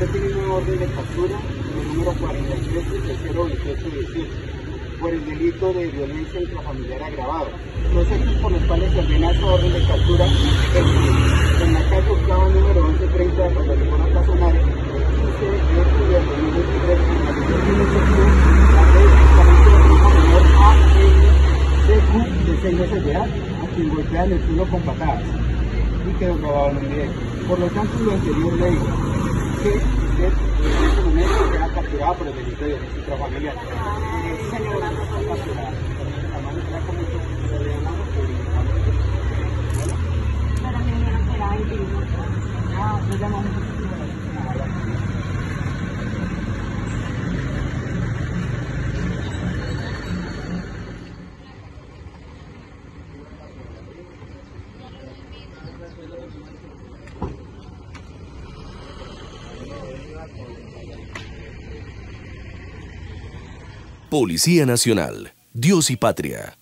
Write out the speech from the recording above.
Usted tiene una orden de captura el número 43 por el delito de violencia intrafamiliar agravado. Los hechos por los cuales se ordena esta orden de captura es en la calle Octava número 1130 de Puerto Rico, Casonare, el 15 de octubre de 2023, en la ley menor ANCQ de 6 meses de edad, a quien golpean el culo con patadas y quedó grabado en el video. Por lo tanto, lo anterior le digo que usted en este momento queda capturado por el delito de violencia intrafamiliar. Policía Nacional, Dios y Patria.